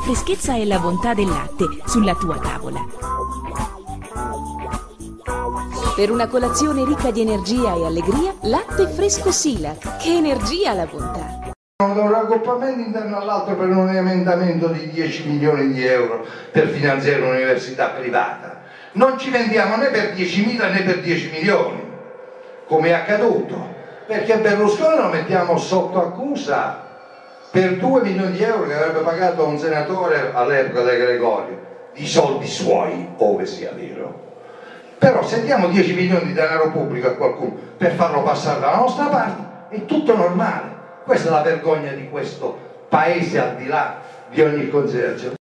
freschezza e la bontà del latte sulla tua tavola. Per una colazione ricca di energia e allegria, latte fresco Silac. Che energia la bontà! un raggruppamento interno all'altro per un emendamento di 10 milioni di euro per finanziare un'università privata. Non ci vendiamo né per 10.000 né per 10 milioni, come è accaduto, perché Berlusconi lo mettiamo sotto accusa per 2 milioni di euro che avrebbe pagato un senatore all'epoca del Gregorio, di soldi suoi, ove sia vero. Però se diamo 10 milioni di denaro pubblico a qualcuno per farlo passare dalla nostra parte, è tutto normale. Questa è la vergogna di questo paese al di là di ogni considerazione.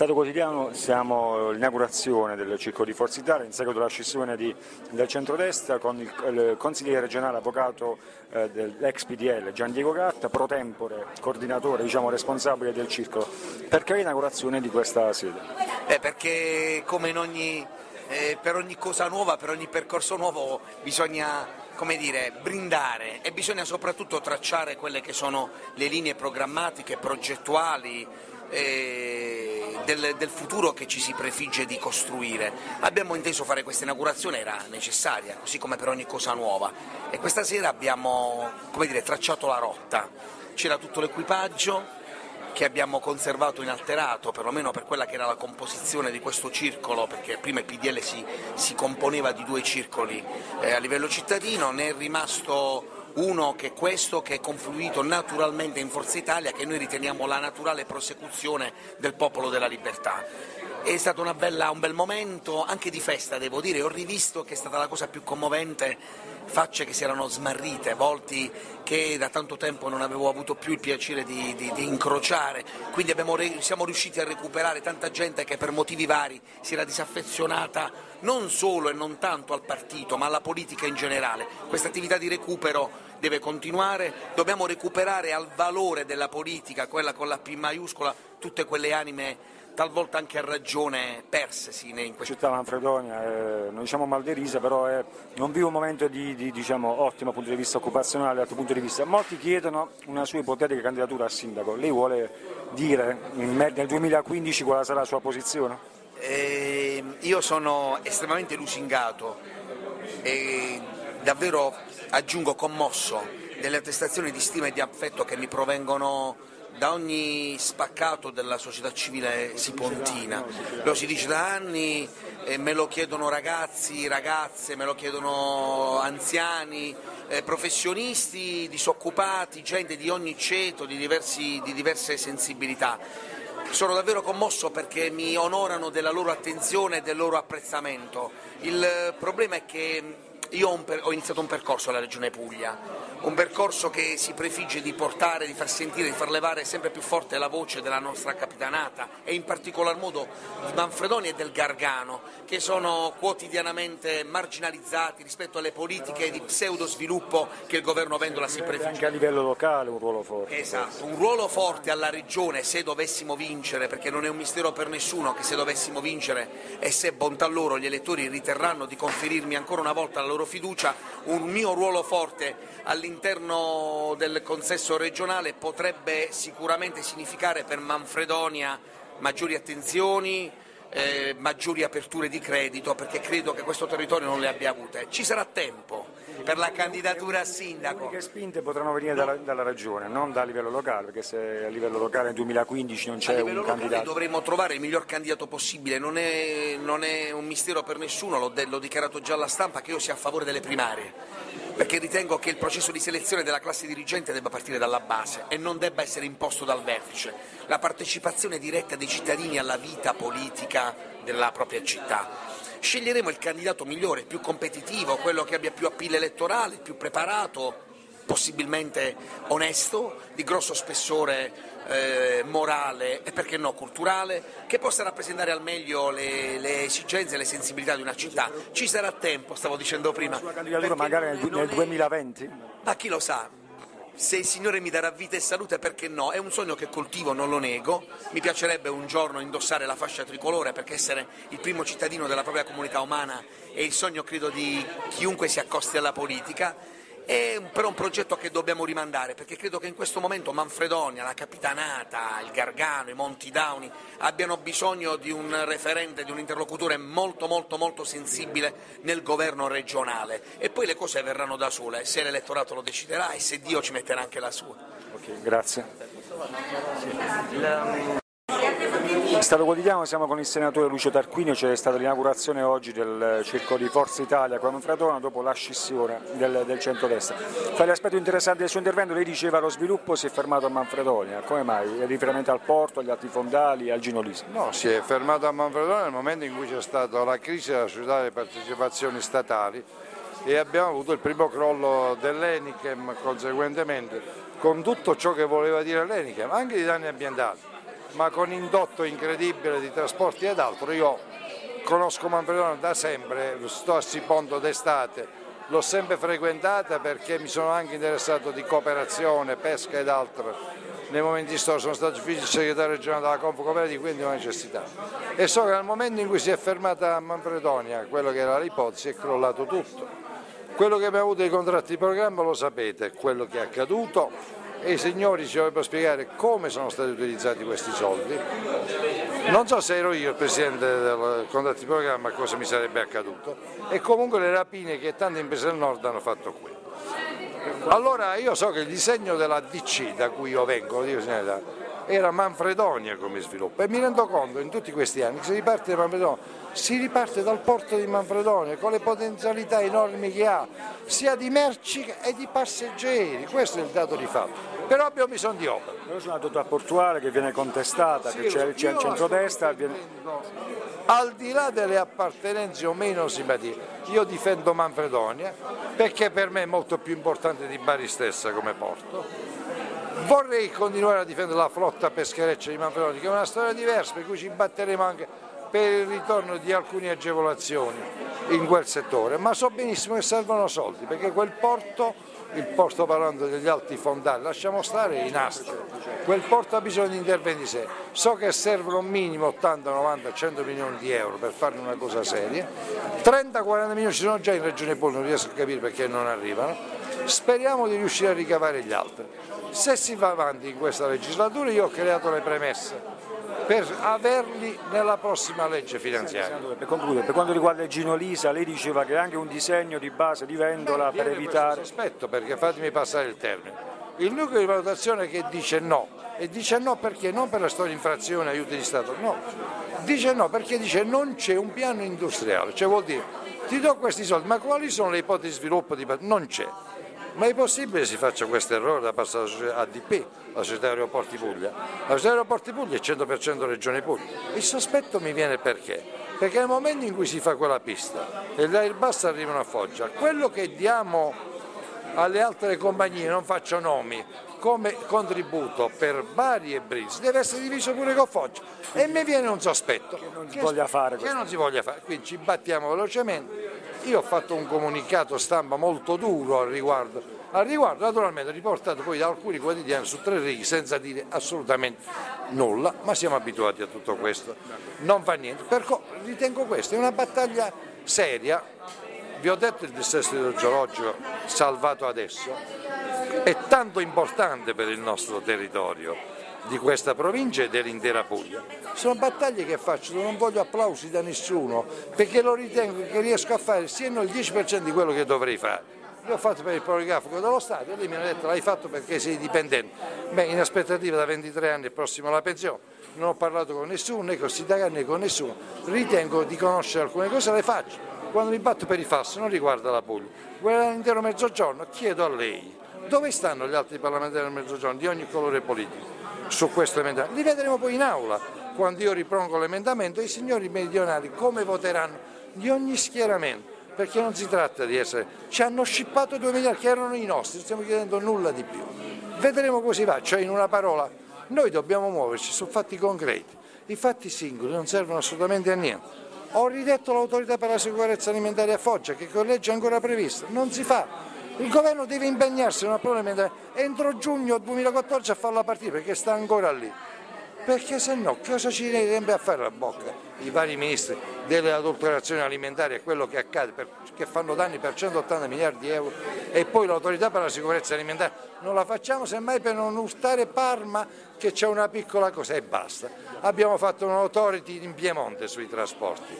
Stato quotidiano siamo all'inaugurazione del Circolo di Forza Italia in seguito alla scissione di, del centrodestra con il, il, consigliere regionale avvocato eh, dell'ex PDL Gian Diego Gatta, pro tempore coordinatore diciamo, responsabile del circolo. Perché l'inaugurazione di questa sede? Eh, perché come in ogni, eh, per ogni cosa nuova, per ogni percorso nuovo bisogna come dire, brindare e bisogna soprattutto tracciare quelle che sono le linee programmatiche, progettuali, eh, del, del, futuro che ci si prefigge di costruire. Abbiamo inteso fare questa inaugurazione, era necessaria, così come per ogni cosa nuova, e questa sera abbiamo dire, tracciato la rotta. C'era tutto l'equipaggio, che abbiamo conservato inalterato, perlomeno per quella che era la composizione di questo circolo, perché prima il PDL si, si componeva di due circoli eh, a livello cittadino, ne è rimasto uno che è questo, che è confluito naturalmente in Forza Italia, che noi riteniamo la naturale prosecuzione del popolo della libertà. È stato bella, un bel momento, anche di festa devo dire, ho rivisto che è stata la cosa più commovente, facce che si erano smarrite, volti che da tanto tempo non avevo avuto più il piacere di, di, di incrociare, quindi abbiamo, siamo riusciti a recuperare tanta gente che per motivi vari si era disaffezionata non solo e non tanto al partito ma alla politica in generale. Questa attività di recupero deve continuare, dobbiamo recuperare al valore della politica, quella con la P maiuscola, tutte quelle anime talvolta anche a ragione persesi in questa città Manfredonia, eh, non diciamo mal derisa, però è, non vive un momento di, di diciamo, ottimo punto di vista occupazionale, dal punto di vista. Molti chiedono una sua ipotetica candidatura a sindaco, lei vuole dire nel 2015 quale sarà la sua posizione? Eh, io sono estremamente lusingato e davvero aggiungo commosso delle attestazioni di stima e di affetto che mi provengono da ogni spaccato della società civile sipontina. Lo si dice da anni, eh, me lo chiedono ragazzi, ragazze, me lo chiedono anziani, eh, professionisti, disoccupati, gente di ogni ceto, di, diversi, di diverse sensibilità. Sono davvero commosso perché mi onorano della loro attenzione e del loro apprezzamento. Il problema è che io ho iniziato un percorso alla Regione Puglia un percorso che si prefigge di portare, di far sentire, di far levare sempre più forte la voce della nostra capitanata e in particolar modo di Manfredoni e del Gargano, che sono quotidianamente marginalizzati rispetto alle politiche di pseudo sviluppo che il governo Vendola si prefigge. Anche a livello locale un ruolo forte. Esatto, un ruolo forte alla Regione se dovessimo vincere, perché non è un mistero per nessuno che se dovessimo vincere e se bontà loro gli elettori riterranno di conferirmi ancora una volta la loro fiducia, un mio ruolo forte all'interno del consesso regionale potrebbe sicuramente significare per Manfredonia maggiori attenzioni, eh, maggiori aperture di credito perché credo che questo territorio non le abbia avute. Ci sarà tempo per la candidatura a sindaco. Le spinte potranno venire dalla, dalla, regione, non da livello locale, perché se a livello locale nel 2015 non c'è un candidato. Dovremmo trovare il miglior candidato possibile, non è, non è un mistero per nessuno, l'ho, l'ho dichiarato già alla stampa che io sia a favore delle primarie perché ritengo che il processo di selezione della classe dirigente debba partire dalla base e non debba essere imposto dal vertice. La partecipazione diretta dei cittadini alla vita politica della propria città. Sceglieremo il candidato migliore, più competitivo, quello che abbia più appeal elettorale, più preparato, possibilmente onesto, di grosso spessore eh, morale e perché no culturale, che possa rappresentare al meglio le, le, esigenze e le sensibilità di una città. Ci sarà tempo, stavo dicendo prima. La sua candidatura magari nel, nel 2020? Ma chi lo sa, se il Signore mi darà vita e salute, perché no? È un sogno che coltivo, non lo nego. Mi piacerebbe un giorno indossare la fascia tricolore perché essere il primo cittadino della propria comunità umana è il sogno, credo, di chiunque si accosti alla politica è però un progetto che dobbiamo rimandare perché credo che in questo momento Manfredonia, la Capitanata, il Gargano, i Monti Dauni abbiano bisogno di un referente, di un interlocutore molto molto molto sensibile nel governo regionale e poi le cose verranno da sole, se l'elettorato lo deciderà e se Dio ci metterà anche la sua. Okay, grazie. Stato Quotidiano siamo con il senatore Lucio Tarquinio, c'è stata l'inaugurazione oggi del circo di Forza Italia qua a Manfredona dopo la scissione del, del centrodestra. Tra gli aspetti interessanti del suo intervento lei diceva che lo sviluppo si è fermato a Manfredonia, come mai? È riferimento al porto, agli altri fondali, al Ginolisi? No, si è fermato a Manfredonia nel momento in cui c'è stata la crisi della società delle partecipazioni statali e abbiamo avuto il primo crollo dell'Enichem conseguentemente con tutto ciò che voleva dire l'Enichem, anche di danni ambientali ma con indotto incredibile di trasporti ed altro. Io conosco Manfredonia da sempre, sto a Siponto d'estate, l'ho sempre frequentata perché mi sono anche interessato di cooperazione, pesca ed altro. Nei momenti storici sono stato vice segretario regionale della Confu Cooperativa, quindi ho necessità. E so che nel momento in cui si è fermata Manfredonia, quello che era l'ipotesi, è crollato tutto. Quello che abbiamo avuto i contratti di programma lo sapete, quello che è accaduto, e i signori ci dovrebbero spiegare come sono stati utilizzati questi soldi. Non so se ero io il presidente del contratto di programma cosa mi sarebbe accaduto e comunque le rapine che tante imprese del nord hanno fatto qui. Allora io so che il disegno della DC da cui io vengo, era Manfredonia come sviluppo e mi rendo conto in tutti questi anni che si riparte da Manfredonia si riparte dal porto di Manfredonia con le potenzialità enormi che ha, sia di merci che di passeggeri, questo è il dato di fatto. Però abbiamo bisogno di opera. Però c'è una totalità portuale che viene contestata, sì, che c'è il centrodestra. Viene... Al di là delle appartenenze o meno simpatie, io difendo Manfredonia perché per me è molto più importante di Bari stessa come porto. Vorrei continuare a difendere la flotta peschereccia di Manfredonia, che è una storia diversa, per cui ci batteremo anche per il ritorno di alcune agevolazioni in quel settore, ma so benissimo che servono soldi perché quel porto, il porto parlando degli alti fondali, lasciamo stare i nastri, quel porto ha bisogno di interventi seri, so che servono minimo 80, 90, 100 milioni di euro per fare una cosa seria, 30-40 milioni ci sono già in Regione Puglia, non riesco a capire perché non arrivano, speriamo di riuscire a ricavare gli altri. Se si va avanti in questa legislatura io ho creato le premesse per averli nella prossima legge finanziaria. Per concludere, per quanto riguarda il Gino Lisa, lei diceva che anche un disegno di base di vendola per evitare... Aspetto perché fatemi passare il termine. Il nucleo di valutazione che dice no, e dice no perché? Non per la storia di infrazione, aiuti di Stato, no. Dice no perché dice non c'è un piano industriale, cioè vuol dire ti do questi soldi, ma quali sono le ipotesi di sviluppo? Di... Non c'è. Ma è possibile che si faccia questo errore da passare alla ADP, la Società Aeroporti Puglia? La Società Aeroporti Puglia è 100% Regione Puglia. Il sospetto mi viene perché? Perché nel momento in cui si fa quella pista e gli Airbus arrivano a Foggia, quello che diamo alle altre compagnie, non faccio nomi, come contributo per Bari e Bris deve essere diviso pure con Foggia e mi viene un sospetto che non si, che, voglia, fare che non si voglia fare, quindi ci battiamo velocemente io ho fatto un comunicato stampa molto duro al riguardo, al riguardo naturalmente riportato poi da alcuni quotidiani su tre righe senza dire assolutamente nulla, ma siamo abituati a tutto questo, non fa niente, perché ritengo questa è una battaglia seria, vi ho detto il dissesto idrogeologico salvato adesso, è tanto importante per il nostro territorio di questa provincia e dell'intera Puglia. Sono battaglie che faccio, non voglio applausi da nessuno, perché lo ritengo che riesco a fare siano il 10% di quello che dovrei fare. Io ho fatto per il poligrafico dello Stato e lì mi hanno detto l'hai fatto perché sei dipendente. Beh, in aspettativa da 23 anni è prossimo alla pensione, non ho parlato con nessuno, né con il sindacato né con nessuno, ritengo di conoscere alcune cose, le faccio. Quando mi batto per i FAS non riguarda la Puglia, guarda l'intero mezzogiorno, chiedo a lei dove stanno gli altri parlamentari del mezzogiorno di ogni colore politico su questo emendamento. Li vedremo poi in aula quando io ripropongo l'emendamento i signori meridionali come voteranno? Di ogni schieramento perché non si tratta di essere ci hanno scippato due miliardi che erano i nostri non stiamo chiedendo nulla di più. Vedremo così va cioè in una parola noi dobbiamo muoverci su fatti concreti. I fatti singoli non servono assolutamente a niente. Ho ridetto l'autorità per la sicurezza alimentare a Foggia che con legge è ancora prevista non si fa il governo deve impegnarsi problema entro giugno 2014 a farla partire perché sta ancora lì. perché se no cosa ci riempie a fare la bocca i vari ministri delle adulterazioni alimentari e quello che accade, per, che fanno danni per 180 miliardi di euro e poi l'autorità per la sicurezza alimentare non la facciamo semmai per non urtare Parma che c'è una piccola cosa e basta. Abbiamo fatto un'autority in Piemonte sui trasporti,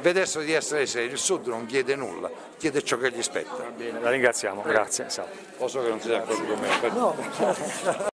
vedessero di essere seri, il Sud non chiede nulla, chiede ciò che gli spetta. Bene, la ringraziamo, grazie. salve. Lo so che non si d'accordo con me.